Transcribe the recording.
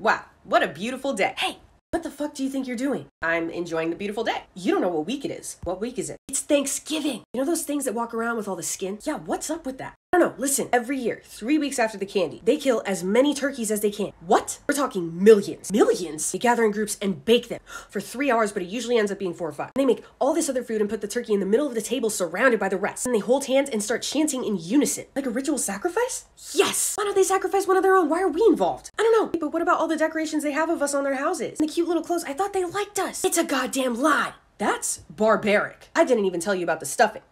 Wow, what a beautiful day. Hey, what the fuck do you think you're doing? I'm enjoying the beautiful day. You don't know what week it is. What week is it? It's Thanksgiving. You know those things that walk around with all the skin? Yeah, what's up with that? I don't know. Listen, every year, three weeks after the candy, they kill as many turkeys as they can. What? We're talking millions. Millions? They gather in groups and bake them for three hours, but it usually ends up being four or five. And they make all this other food and put the turkey in the middle of the table surrounded by the rest. And they hold hands and start chanting in unison. Like a ritual sacrifice? Yes! Why don't they sacrifice one of their own? Why are we involved? Know. But what about all the decorations they have of us on their houses? And the cute little clothes? I thought they liked us. It's a goddamn lie. That's barbaric. I didn't even tell you about the stuffing.